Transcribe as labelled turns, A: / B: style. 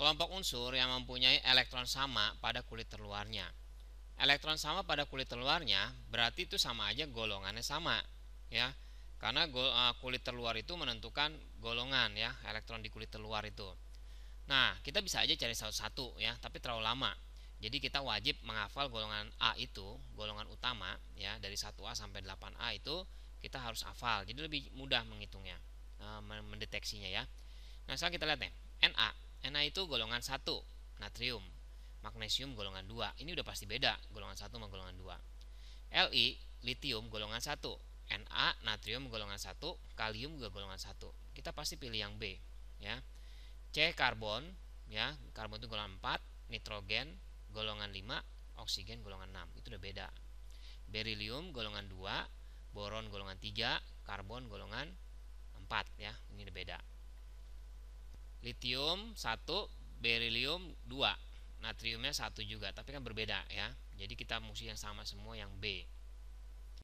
A: kelompok unsur yang mempunyai elektron sama pada kulit terluarnya. Elektron sama pada kulit terluarnya berarti itu sama aja golongannya sama, ya. Karena eh, kulit terluar itu menentukan golongan ya, elektron di kulit terluar itu. Nah, kita bisa aja cari satu-satu ya, tapi terlalu lama. Jadi kita wajib menghafal golongan A itu, golongan utama ya, dari 1A sampai 8A itu kita harus hafal. Jadi lebih mudah menghitungnya, eh, mendeteksinya ya. Nah, sekarang kita lihat nih, Na Na itu golongan 1 natrium. Magnesium golongan 2 ini udah pasti beda golongan 1 sama golongan 2 Li litium golongan 1 Na natrium golongan 1 kalium juga golongan 1 kita pasti pilih yang B ya. C karbon ya. Karbon itu golongan 4 nitrogen golongan 5 oksigen golongan 6 itu udah beda. Berilium golongan 2 boron golongan 3 karbon golongan 4 ya. Ini udah beda litium 1 berilium 2 natriumnya satu juga tapi kan berbeda ya. Jadi kita mesti yang sama semua yang B